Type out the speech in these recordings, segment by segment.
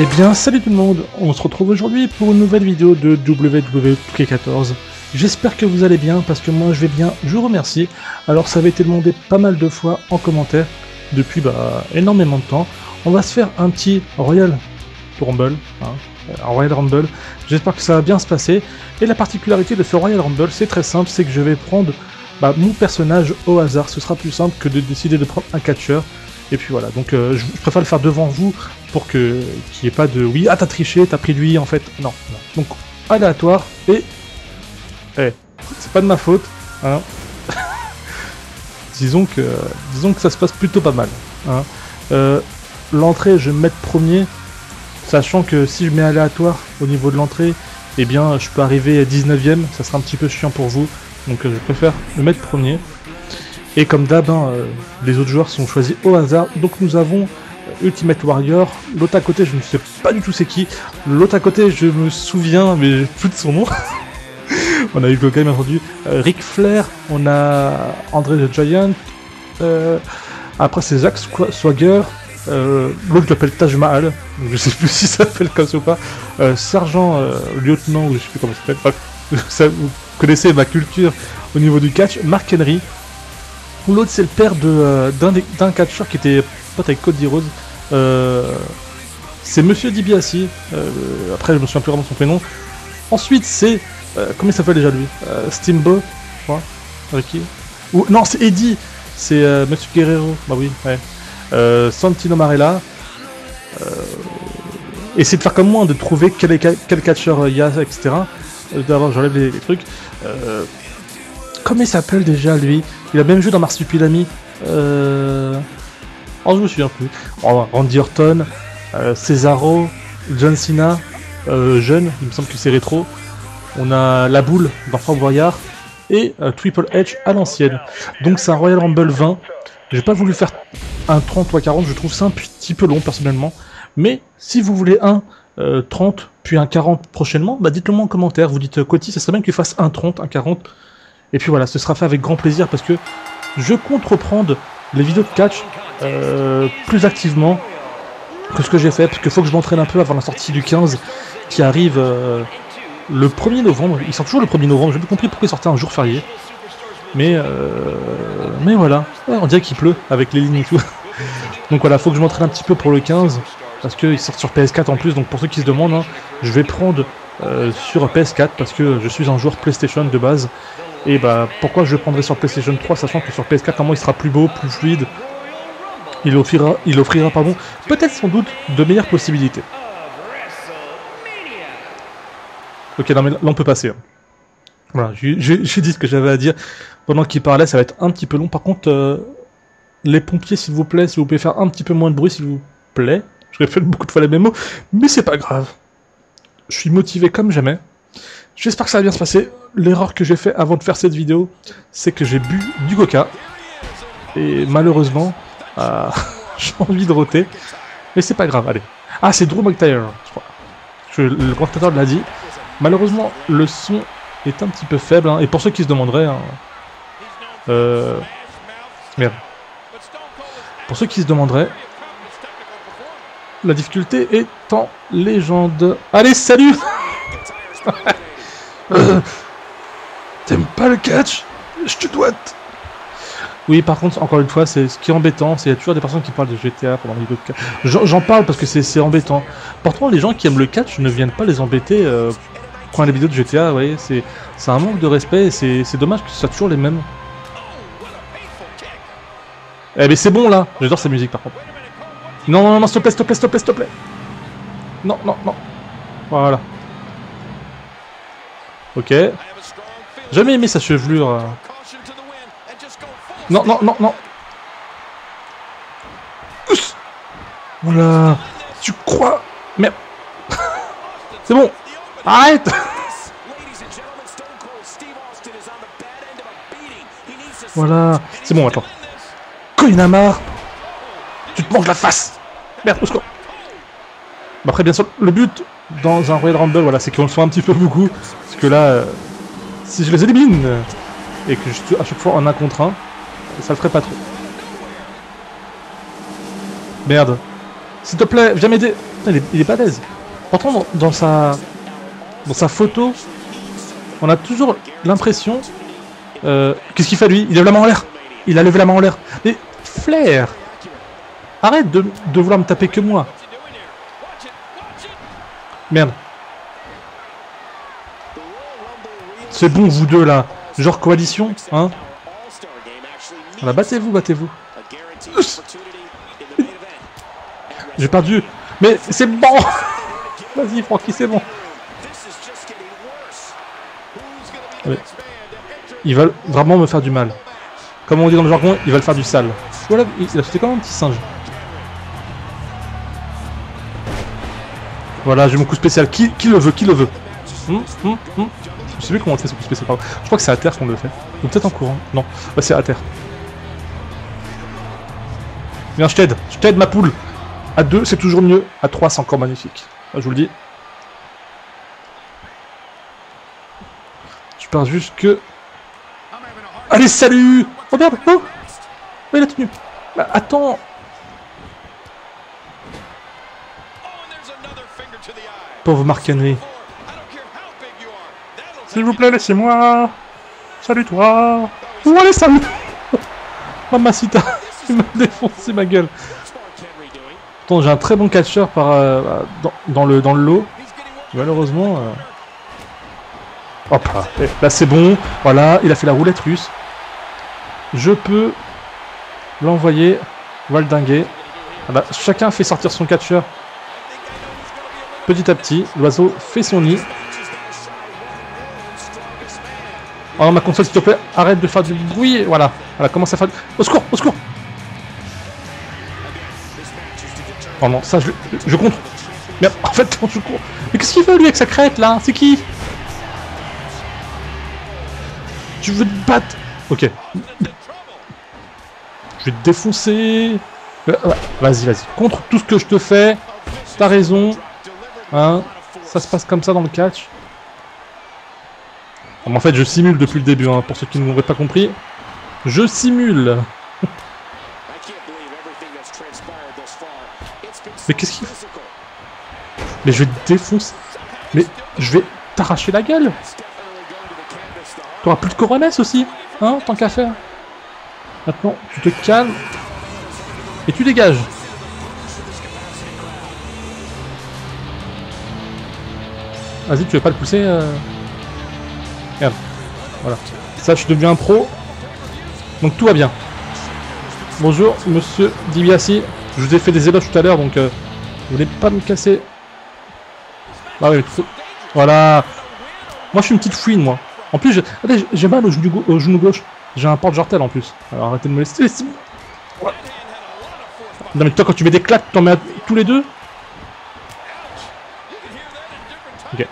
Eh bien, salut tout le monde, on se retrouve aujourd'hui pour une nouvelle vidéo de WWE14. J'espère que vous allez bien, parce que moi je vais bien, je vous remercie. Alors ça avait été demandé pas mal de fois en commentaire, depuis bah, énormément de temps. On va se faire un petit Royal Rumble, hein, un Royal Rumble. J'espère que ça va bien se passer. Et la particularité de ce Royal Rumble, c'est très simple, c'est que je vais prendre bah, mon personnage au hasard. Ce sera plus simple que de décider de prendre un catcheur. Et puis voilà, donc euh, je préfère le faire devant vous pour que qu'il n'y ait pas de oui, ah t'as triché, t'as pris lui en fait. Non, non. Donc aléatoire et. Eh, c'est pas de ma faute, hein. disons que ça se passe plutôt pas mal. Hein. Euh, l'entrée, je vais me mettre premier, sachant que si je mets aléatoire au niveau de l'entrée, eh bien je peux arriver à 19ème, ça sera un petit peu chiant pour vous. Donc euh, je préfère me mettre premier. Et comme d'hab, hein, euh, les autres joueurs sont choisis au hasard. Donc nous avons euh, Ultimate Warrior. L'autre à côté, je ne sais pas du tout c'est qui. L'autre à côté, je me souviens, mais plus de son nom. on a eu le bien entendu. Euh, Ric Flair, on a André the Giant. après, c'est Zack Swagger. L'autre, je l'appelle Taj Mahal. Je sais plus si ça s'appelle comme ça ou pas. Sergent, lieutenant, ou je sais plus comment ça s'appelle. vous connaissez ma culture au niveau du catch. Mark Henry. L'autre, c'est le père de, d'un, catcheur qui était pote avec Cody Rose. Euh, c'est Monsieur DiBiase. Euh, après, je me souviens plus vraiment de son prénom. Ensuite, c'est. Euh, comment il s'appelle déjà lui? Steamboat, je crois. Ricky. Ou, non, c'est Eddie. C'est Monsieur Guerrero. Bah oui, ouais. Santino Marella. essayez de faire comme moi, de trouver quel, quel catcheur il y a, etc. D'abord, j'enlève les, les, trucs. comment il s'appelle déjà lui? Il a même joué dans Marsupilami. Euh... Oh, je me souviens plus. Oh, Randy Orton, euh, Cesaro, John Cena, euh, jeune, il me semble que c'est rétro. On a la boule dans Fort Boyard et euh, Triple H à l'ancienne. Donc c'est un Royal Rumble 20. J'ai pas voulu faire un 30 ou un 40, je trouve ça un petit peu long personnellement. Mais si vous voulez un 30 puis un 40 prochainement, bah dites-le moi en commentaire. Vous dites Coty, ça serait bien qu'il fasse un 30, un 40 et puis voilà, ce sera fait avec grand plaisir parce que je compte reprendre les vidéos de catch euh, plus activement que ce que j'ai fait, parce qu'il faut que je m'entraîne un peu avant la sortie du 15 qui arrive euh, le 1er novembre. Il sort toujours le 1er novembre, j'ai pas compris pourquoi il sortait un jour férié. Mais, euh, mais voilà, on dirait qu'il pleut avec les lignes et tout. donc voilà, faut que je m'entraîne un petit peu pour le 15, parce qu'il sort sur PS4 en plus, donc pour ceux qui se demandent, hein, je vais prendre sur PS4 parce que je suis un joueur PlayStation de base et bah pourquoi je prendrais sur PlayStation 3 sachant que sur PS4 comment il sera plus beau, plus fluide. Il offrira, il offrira pardon, peut-être sans doute de meilleures possibilités. Ok, non mais là on peut passer. Hein. Voilà, j'ai dit ce que j'avais à dire. Pendant qu'il parlait, ça va être un petit peu long. Par contre, euh, les pompiers, s'il vous plaît, si vous pouvez faire un petit peu moins de bruit, s'il vous plaît. Je répète beaucoup de fois les mêmes mots, mais c'est pas grave. Je suis motivé comme jamais. J'espère que ça va bien se passer. L'erreur que j'ai fait avant de faire cette vidéo, c'est que j'ai bu du coca. Et malheureusement, euh, j'ai envie de roter. Mais c'est pas grave, allez. Ah, c'est Drew McIntyre, je crois. le commentateur l'a dit. Malheureusement, le son est un petit peu faible. Hein. et pour ceux qui se demanderaient... Hein, euh, merde. Pour ceux qui se demanderaient, la difficulté est en légende. Allez, salut T'aimes pas le catch Je te doite oui, par contre, encore une fois, c'est ce qui est embêtant, c'est qu'il y a toujours des personnes qui parlent de GTA pendant les catch. J'en parle parce que c'est embêtant. Pourtant, les gens qui aiment le catch ne viennent pas les embêter euh, les vidéos de GTA, vous voyez, c'est un manque de respect et c'est dommage que ce soit toujours les mêmes. Eh mais c'est bon là J'adore sa musique par contre. Non, non, non, s'il te plaît, s'il te plaît, s'il te plaît, s'il te plaît. Non, non, non. Voilà. Ok. Jamais aimé sa chevelure. Non, non, non, non. Voilà. Tu crois? Merde. C'est bon. Arrête Voilà. C'est bon, attends. Marre, tu te manges la face. Merde, au secours. après, bien sûr, le but dans un Royal Rumble, voilà, c'est qu'on le soit un petit peu beaucoup. Parce que là, euh, si je les élimine et que je suis à chaque fois en un contre un, ça le ferait pas trop. Merde. S'il te plaît, viens m'aider. Il est, il est balèze. Pourtant, dans, dans sa, dans sa photo, on a toujours l'impression... Euh, Qu'est-ce qu'il fait lui? Il lève la main en l'air. Il a levé la main en l'air. Mais Flair Arrête de, de vouloir me taper que moi. Merde. C'est bon, vous deux là. Genre coalition, hein Voilà, battez-vous, battez-vous. J'ai perdu. Mais c'est bon Vas-y, Francky, c'est bon. Ils veulent vraiment me faire du mal. Comme on dit dans le jargon, ils veulent faire du sale. Voilà, il a sauté comme un petit singe. Voilà, j'ai mon coup spécial. Qui, le veut Qui le veut hum. Je sais plus comment on fait ce coup spécial. Je crois que c'est à terre qu'on le fait. Ou peut-être en courant. Non, c'est à terre. Viens, je t'aide. Je t'aide, ma poule. À 2, c'est toujours mieux. À 3, c'est encore magnifique. je vous le dis. Je pars juste que... Allez, salut Oh Oh il a tenu bah, Attends Pauvre Marc Henry. S'il vous plaît, laissez-moi. Salut toi. Oh, allez, salut? Mamacita Il m'a défoncé ma gueule. Pourtant, j'ai un très bon catcheur par, euh, dans, dans, le, dans le lot. Malheureusement... Euh... Hop là, c'est bon. Voilà, il a fait la roulette russe. Je peux l'envoyer valdinguer. Voilà, chacun fait sortir son catcheur petit à petit. L'oiseau fait son nid. Oh ma console, s'il te plaît, arrête de faire du bruit. Voilà, voilà, commence à faire. Au secours, au secours Oh non, ça je, je contre. Merde, en fait, je cours. Mais qu'est-ce qu'il veut lui avec sa crête là? C'est qui? Tu veux te battre? Ok. Je vais te défoncer. Euh, vas-y, vas-y. Contre tout ce que je te fais. T'as raison. Hein Ça se passe comme ça dans le catch. en fait, je simule depuis le début, hein, pour ceux qui ne m'auraient pas compris. Je simule. Mais qu'est-ce qu'il Mais je vais te défoncer. Mais je vais t'arracher la gueule. T'auras plus de coronesse aussi, hein, tant qu'à faire. Maintenant, tu te calmes. Et tu dégages. Vas-y, tu veux pas le pousser euh... Regarde. Voilà. Ça, je deviens un pro. Donc tout va bien. Bonjour, monsieur Dibiasi. Je vous ai fait des éloges tout à l'heure, donc euh, vous voulez pas me casser? Ah oui, Voilà. Moi, je suis une petite fouine, moi. En plus, j'ai mal au genou, au genou gauche. J'ai un porte-jartel en plus. Alors arrêtez de me laisser. Non mais toi quand tu mets des claques, t'en mets tous les deux? Ok.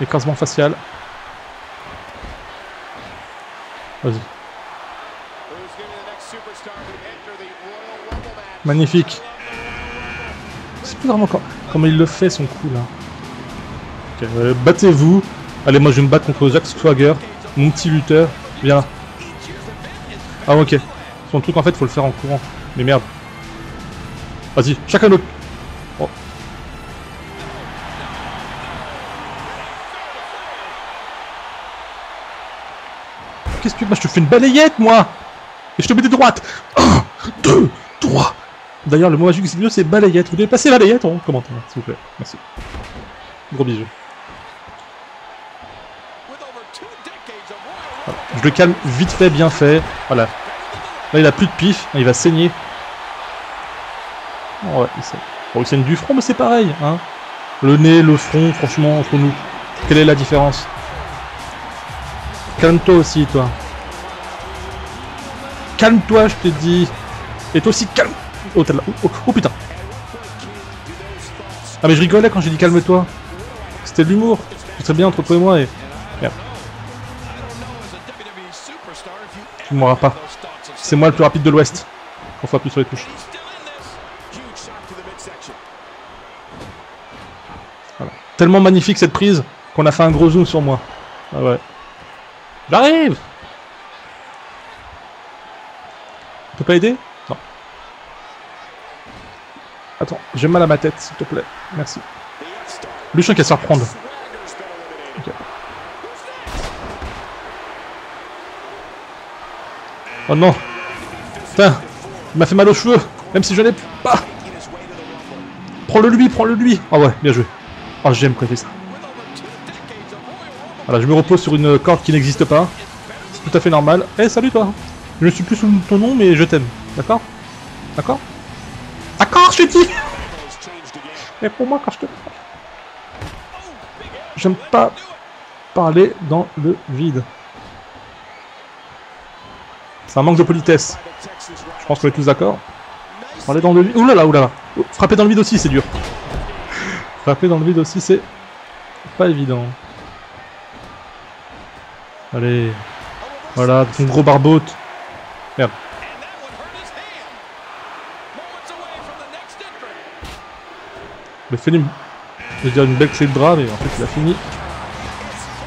Écrasement facial. Vas-y. Magnifique. C'est plus vraiment comment il le fait son coup là. Euh, battez-vous. Allez, moi je vais me battre contre Jack Swagger, mon petit lutteur. Viens là. Ah ok. Son truc en fait faut le faire en courant. Mais merde. Vas-y, chacun l'autre. Oh. Qu'est-ce que... Bah, je te fais une balayette, moi Et je te mets des droites 1, 2, 3 D'ailleurs, le mot magique c'est mieux, c'est balayette. Vous devez passer balayette en commentaire, s'il vous plaît. Merci. Gros bisous. Je le calme vite fait, bien fait. Voilà. Là, il a plus de pif. Il va saigner. Oh, ouais, saigne. du front, mais c'est pareil. Hein. Le nez, le front, franchement, entre nous. Quelle est la différence? Calme-toi aussi, toi. Calme-toi, je te dis. Et toi aussi, calme. Oh, oh, oh, putain. Ah, mais je rigolais quand j'ai dit calme-toi. C'était de l'humour. C'est bien entre toi et moi et. Merde. Tu mourras pas. C'est moi le plus rapide de l'Ouest. On fera plus sur les touches. Voilà. Tellement magnifique cette prise qu'on a fait un gros zoom sur moi. Ah ouais. J'arrive peux pas aider? Non. Attends, j'ai mal à ma tête, s'il te plaît. Merci. Je sens qu'elle se reprendre. Ok. Oh non Putain Il m'a fait mal aux cheveux Même si je n'ai pas Prends-le lui, prends-le lui Ah ouais, bien joué. Oh, j'aime quand il ça. Voilà, je me repose sur une corde qui n'existe pas. C'est tout à fait normal. Eh, salut toi Je ne suis plus sous ton nom, mais je t'aime. D'accord? D'accord? D'accord, je te dis Et pour moi, quand je te J'aime pas parler dans le vide. C'est un manque de politesse. Je pense qu'on est tous d'accord. Parler dans le vide. Oulala, oulala. Frapper dans le vide aussi, c'est dur. Frapper dans le vide aussi, c'est pas évident. Allez. Voilà, ton gros barbote. Merde. Fait une, je veux dire une belle clé de bras, mais en fait il a fini.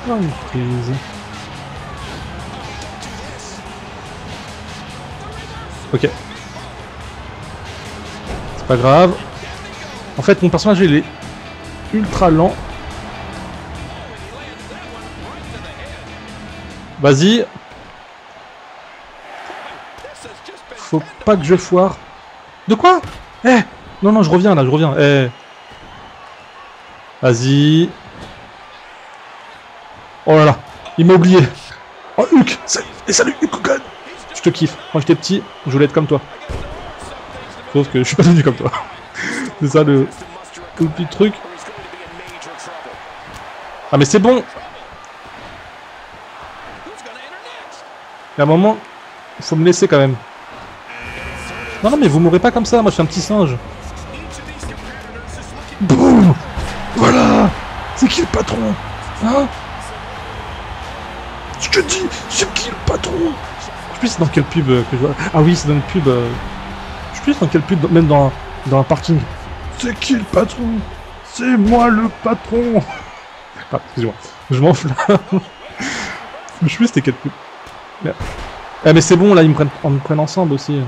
Oh, une prise. Ok. C'est pas grave. En fait, mon personnage il est ultra lent. Vas-y. Faut pas que je foire. De quoi? Eh Non, non, je reviens là, je reviens. Eh Vas-y. Oh là là, il m'a oublié. Oh, Hulk Et salut, Hulk Hogan Je te kiffe. Quand j'étais petit, je voulais être comme toi. Sauf que je suis pas devenu comme toi. c'est ça le, le petit truc. Ah mais c'est bon Il y a un moment, il faut me laisser quand même. Non, non, mais vous mourrez pas comme ça, moi je suis un petit singe. Boum Voilà C'est qui le patron Hein? Je te dis, c'est qui le patron? Je sais plus dans quelle pub que je vois. Ah oui, c'est dans une pub. Euh... Je sais plus dans quelle pub, même dans, dans un parking. C'est qui le patron? C'est moi le patron Ah, excusez-moi. Je m'enflamme. je plus c'était quelle pub. Ah mais c'est bon, là, ils me prennent, me ensemble aussi.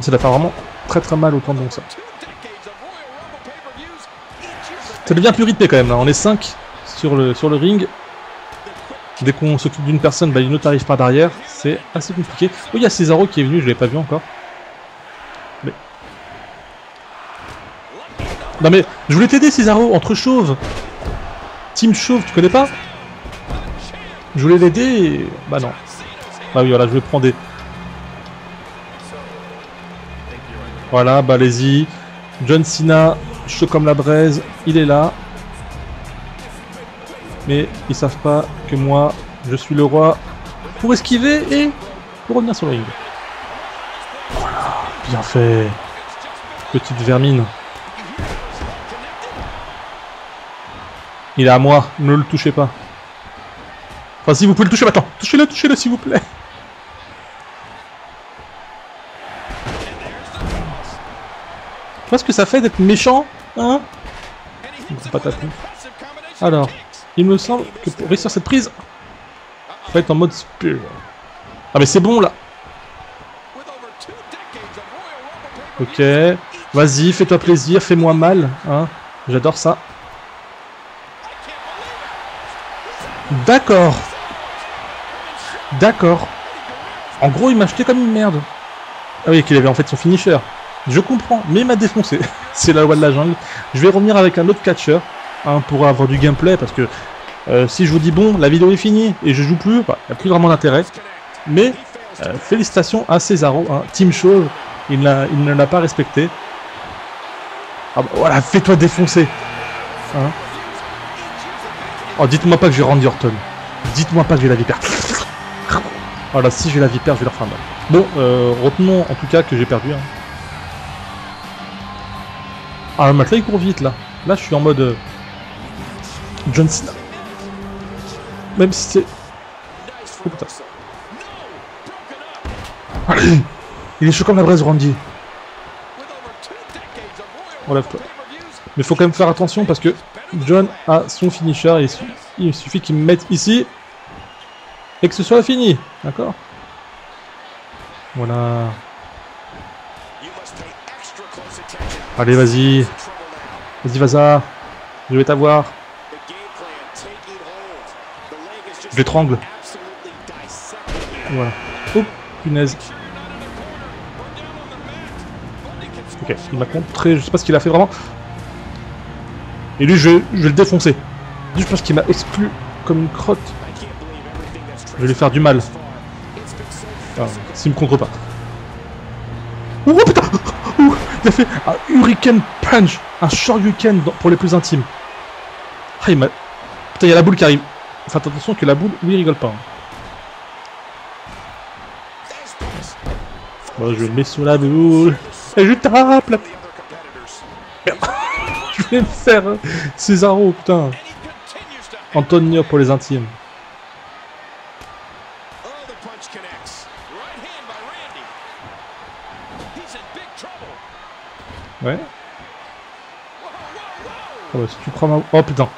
Ça va faire vraiment très très mal autant donc ça. Ça devient plus rythmé quand même, là. On est 5 sur le, sur le ring. Dès qu'on s'occupe d'une personne, bah, une autre n'arrive pas derrière. C'est assez compliqué. Oh, il y a Cesaro qui est venu, je l'ai pas vu encore. Mais... Non mais, je voulais t'aider Cesaro, entre chauves. Team chauve, tu connais pas Je voulais l'aider Bah non. Ah oui, voilà, je vais prendre des... Voilà, bah allez-y. John Cena, chaud comme la braise, il est là. Mais ils savent pas que moi, je suis le roi pour esquiver et pour revenir sur le ring. Voilà, bien fait. Petite vermine. Il est à moi, ne le touchez pas. Enfin, si vous pouvez le toucher maintenant, touchez-le, touchez-le s'il vous plaît. ce que ça fait d'être méchant Hein? Alors, il me semble que pour réussir cette prise, faut être en mode spur. Ah mais c'est bon là Ok, vas-y, fais-toi plaisir, fais-moi mal, hein J'adore ça. D'accord. D'accord. En gros, il m'a acheté comme une merde. Ah oui, qu'il avait en fait son finisher. Je comprends, mais il m'a défoncé. c'est la loi de la jungle. Je vais revenir avec un autre catcher hein, pour avoir du gameplay parce que euh, si je vous dis bon, la vidéo est finie et je joue plus, bah, il n'y a plus vraiment d'intérêt. Mais euh, félicitations à Cesaro, hein, Team il, il ne l'a pas respecté. Ah bah, voilà, fais-toi défoncer. Hein. Oh, dites-moi pas que j'ai Randy Orton. Dites-moi pas que j'ai la vipère. Voilà, si j'ai la vipère, je vais leur faire mal. Bon, euh, retenons en tout cas que j'ai perdu. Hein. Ah, le matelas il court vite là. Là, je suis en mode euh, John. Même si c'est. Oh putain. Il est chaud comme la braise, Randy. Relève-toi. Mais faut quand même faire attention parce que John a son finisher. Il, il suffit qu'il me mette ici et que ce soit fini. D'accord? Voilà. Allez, vas-y. Vas-y, Vaza. Je vais t'avoir. Je l'étrangle. Voilà. Oh, punaise. Ok, il m'a contré. Je sais pas ce qu'il a fait vraiment. Et lui, je, je vais le défoncer. Juste parce qu'il m'a exclu comme une crotte. Je vais lui faire du mal. Ah, S'il me contre pas. Oh putain Ouh, Il a fait un Hurricane Punch Un Shoryuken pour les plus intimes. Ah, il m'a... Putain, il y a la boule qui arrive. Faites attention que la boule, il rigole pas. hein. Moi, je le mets sous la boule. Et je tape la... Merde. Me faire Cesaro, putain. Antonio pour les intimes. Ouais. Oh, bah. Oh putain.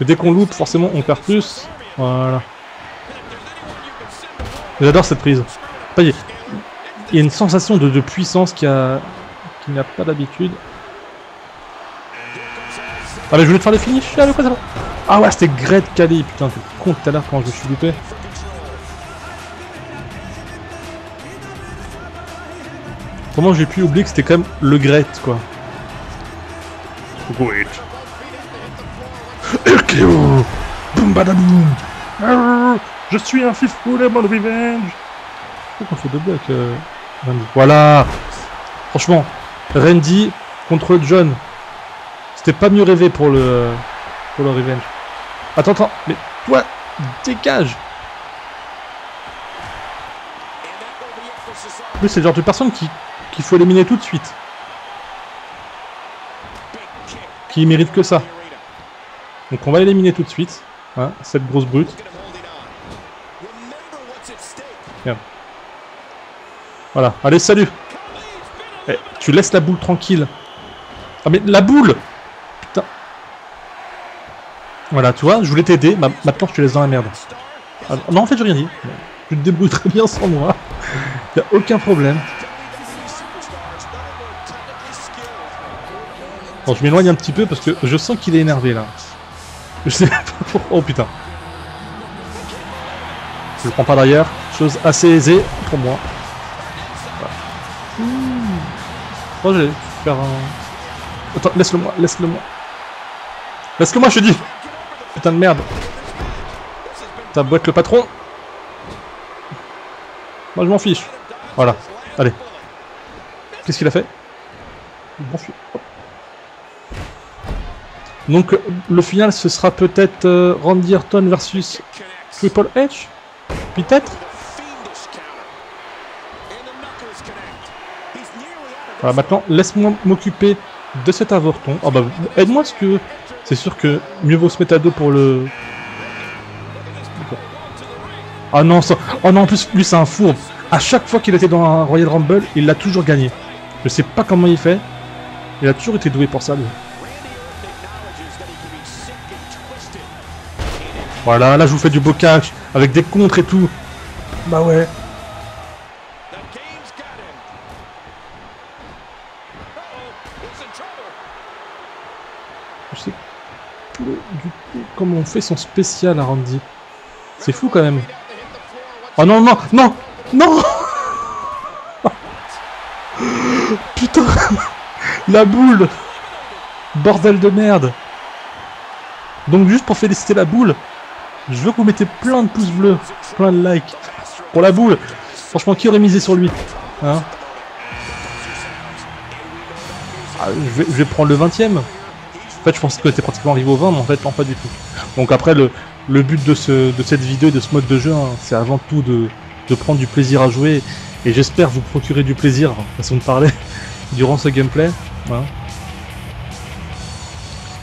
Dès qu'on loupe, forcément, on perd plus. Voilà. J'adore cette prise. Il y a- une sensation de, de puissance qu'il n'y a pas d'habitude. Ah mais je voulais te faire le finish, ah, le quoi, ça va Ah ouais, c'était Great Kali, putain, t'es con tout à l'heure quand je me suis loupé. Comment j'ai pu oublier que c'était quand même le Great, quoi. Great. RKO Boom badaboum Arrgh, Je suis un fifou Lemon Revenge Pourquoi qu'on fait deux avec euh, Randy? Voilà Franchement, Randy contre John. C'était pas mieux rêvé pour le pour le Revenge. Attends, attends, mais toi, dégage Lui, c'est le genre de personne qui qu'il faut éliminer tout de suite. Qui mérite que ça. Donc on va l'éliminer tout de suite. Hein, cette grosse brute. Voilà. Allez, salut Eh, Tu laisses la boule tranquille. Ah mais la boule. Voilà, tu vois, je voulais t'aider, ma- maintenant je te laisse dans la merde. Non, en fait, j'ai rien dit. Tu te débrouilles très bien sans moi. Y a aucun problème. Bon, je m'éloigne un petit peu parce que je sens qu'il est énervé là. Je sais pas pourquoi. Oh putain. Je le prends pas derrière. Chose assez aisée pour moi. Voilà. Oh, je faire un. Attends, laisse-le moi, laisse-le moi. Laisse-le moi, je te dis. Putain de merde. Ta boîte le patron. Moi, je m'en fiche. Voilà. Allez. Qu'est-ce qu'il a fait? Donc le final ce sera peut-être euh, Randy Orton versus Triple H? Peut-être? Voilà maintenant laisse-moi m'occuper de cet avorton. Ah bah aide-moi parce que c'est sûr que mieux vaut se mettre à dos pour le... Ah non, ça... oh non en plus lui c'est un fourbe. À chaque fois qu'il était dans un Royal Rumble, il l'a toujours gagné. Je sais pas comment il fait. Il a toujours été doué pour ça lui. Voilà, là je vous fais du catch, avec des contres et tout. Bah ouais. Je sais plus du tout comment on fait son spécial à Randy. C'est fou quand même. Oh non, non, non, non Putain La boule Bordel de merde Donc juste pour féliciter la boule, je veux que vous mettez plein de pouces bleus, plein de likes pour la boule. Franchement, qui aurait misé sur lui hein je, vais, je vais prendre le 20 e En fait, je pensais que était pratiquement arrivé au 20, mais en fait, non, pas du tout. Donc après, le, but de, ce, de cette vidéo, de ce mode de jeu, hein, c'est avant tout de, prendre du plaisir à jouer. Et j'espère vous procurer du plaisir, façon de parler, durant ce gameplay. Voilà.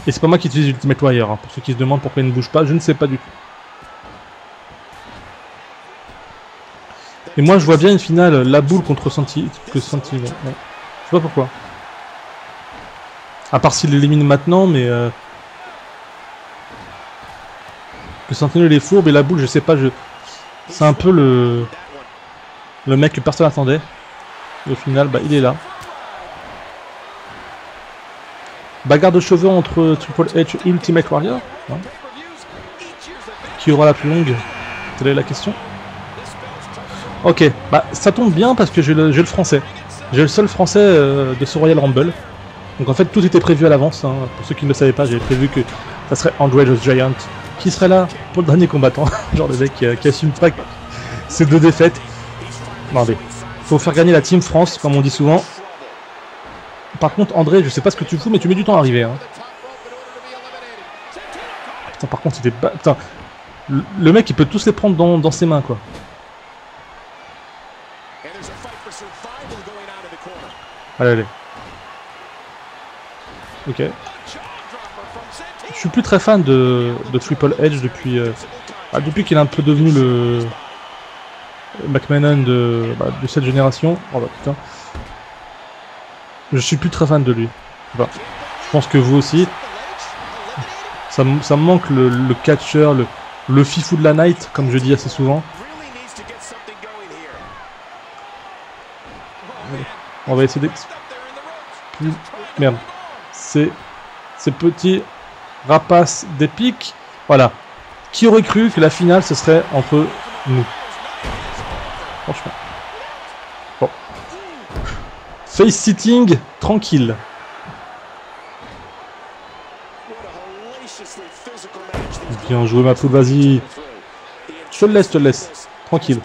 Et c'est pas moi qui utilise Ultimate Warrior, hein, pour ceux qui se demandent pourquoi il ne bouge pas, je ne sais pas du tout. Et moi je vois bien une finale, la boule contre Sentinel. Je sais pas pourquoi. À part s'il l'élimine maintenant, mais... Euh... Que Sentinel est fourbe et la boule, je sais pas, je... C'est un peu le... Le mec que personne attendait. Et au final, bah il est là. Bagarre de cheveux entre Triple H et Ultimate Warrior. hein. Qui aura la plus longue Telle est la question? Ok, bah ça tombe bien parce que j'ai le, j'ai le français. J'ai le seul français euh, de ce Royal Rumble. Donc en fait tout était prévu à l'avance. hein. Pour ceux qui ne le savaient pas, j'avais prévu que ça serait Andre the Giant qui serait là pour le dernier combattant. Genre le mec qui, euh, assume pas ces deux défaites. Non faut faire gagner la Team France, comme on dit souvent. Par contre, André, je sais pas ce que tu fous, mais tu mets du temps à arriver. Hein. Putain, par contre, c'était ba- Putain, le- mec, il peut tous les prendre dans, dans ses mains, quoi. And there's a fight for survival going on in the corner. Allez, allez. Ok. Je suis plus très fan de, de Triple Edge depuis, euh, ah, depuis qu'il est un peu devenu le McMahon de, bah, de cette génération. Oh bah putain. Je suis plus très fan de lui. Bah, je pense que vous aussi. Ça, me- ça me manque le, le catcher, le, le fifou de la night, comme je dis assez souvent. On va essayer de... Merde. Ces, petits rapaces d'épique. Voilà. Qui aurait cru que la finale, ce serait entre nous? Franchement. Bon. Face sitting, tranquille. Bien joué, ma poule, vas-y. Je te le laisse, je te le laisse. Tranquille.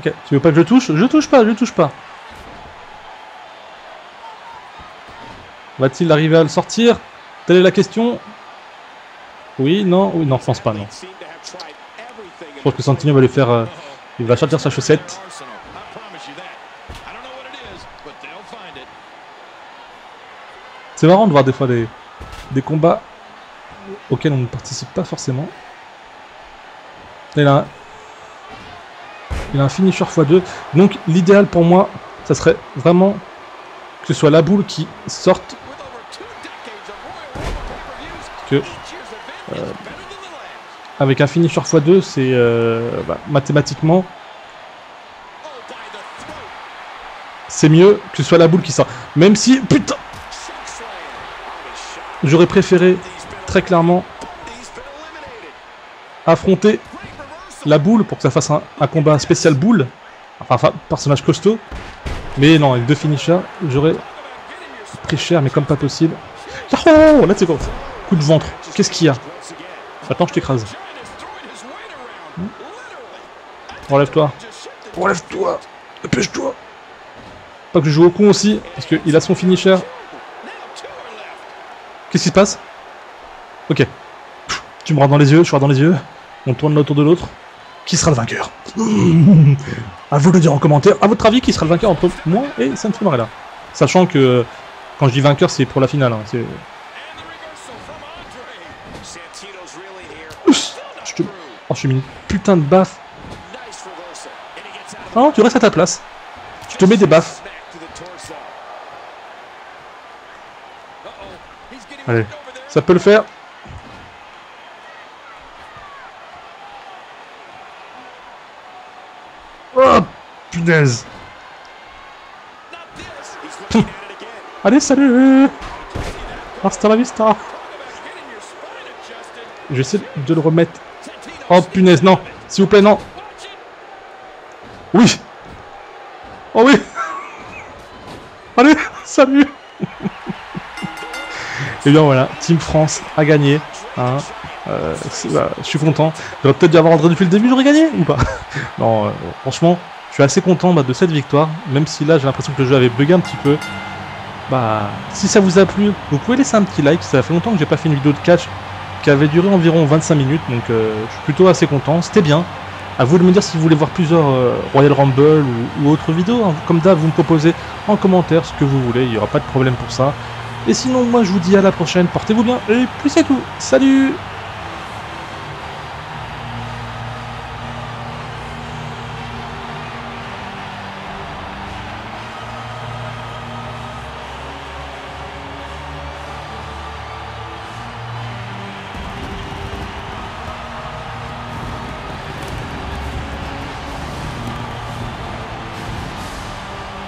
Ok, tu veux pas que je touche? Je touche pas, je touche pas. Va-t-il arriver à le sortir? Telle est la question. Oui, non, oui, non, je pense pas, non. Je pense que Santino va lui faire... euh, il va sortir sa chaussette. C'est marrant de voir des fois des, des combats auxquels on ne participe pas forcément. A, un- il a un finisher x2. Donc l'idéal pour moi, ça serait vraiment que ce soit la boule qui sorte. Que last. avec un finisher x2, c'est euh, bah, mathématiquement c'est mieux que ce soit la boule qui sort. Même si, putain, j'aurais préféré très clairement affronter. La boule pour que ça fasse un, un combat spécial boule. Enfin, enfin, personnage costaud. Mais non, avec deux finishers, j'aurais pris cher, mais comme pas possible. Yahoo Là, c'est quoi? Coup de ventre. Qu'est-ce qu'il y a? Attends, je t'écrase. Literally. Relève-toi. Relève-toi Dépêche-toi Pas que je joue au con aussi, parce qu'il a son finisher. Qu'est-ce qui se passe? Ok. Tu me regardes dans les yeux, je regarde dans les yeux. On tourne l'un autour de l'autre. Qui sera le vainqueur À vous de le dire en commentaire. À votre avis, qui sera le vainqueur entre moi et Sanford Marella? Sachant que quand je dis vainqueur, c'est pour la finale. hein, c'est- Je te-. Oh, je mis une putain de baffe. Ah non, tu restes à ta place. Je te mets des baffes. Allez, ça peut le faire. Oh, Allez, salut Hasta la vista Talk about getting your spine adjusted. Je vais essayer de le remettre. Oh, punaise, non S'il vous plaît, non. Oui Oh oui Allez, salut Et bien voilà, Team France a gagné. Hein. Euh, bah, je suis content. J'aurais peut-être dû avoir André depuis le début, j'aurais gagné ou pas? Non, euh, franchement, je suis assez content bah, de cette victoire. Même si là, j'ai l'impression que le jeu avait bugué un petit peu. Bah, si ça vous a plu, vous pouvez laisser un petit like. Ça fait longtemps que j'ai pas fait une vidéo de catch qui avait duré environ 25 minutes. Donc, euh, je suis plutôt assez content. C'était bien. À vous de me dire si vous voulez voir plusieurs euh, Royal Rumble ou, autres vidéos. hein. Comme d'hab, vous me proposez en commentaire ce que vous voulez. Il n'y aura pas de problème pour ça. Et sinon, moi, je vous dis à la prochaine. Portez-vous bien. Et puis c'est tout. Salut